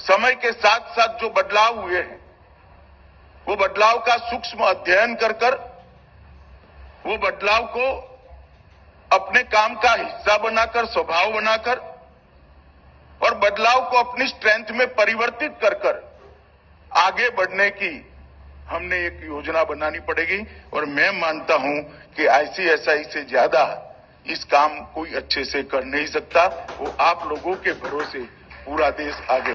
समय के साथ साथ जो बदलाव हुए हैं, वो बदलाव का सूक्ष्म अध्ययन कर कर, वो बदलाव को अपने काम का हिस्सा बनाकर, स्वभाव बनाकर और बदलाव को अपनी स्ट्रेंथ में परिवर्तित कर कर आगे बढ़ने की हमने एक योजना बनानी पड़ेगी। और मैं मानता हूँ कि आईसीएसआई से ज़्यादा इस काम कोई अच्छे से कर नहीं सकता। वो आप लोगों के भरोसे पूरा देश आगे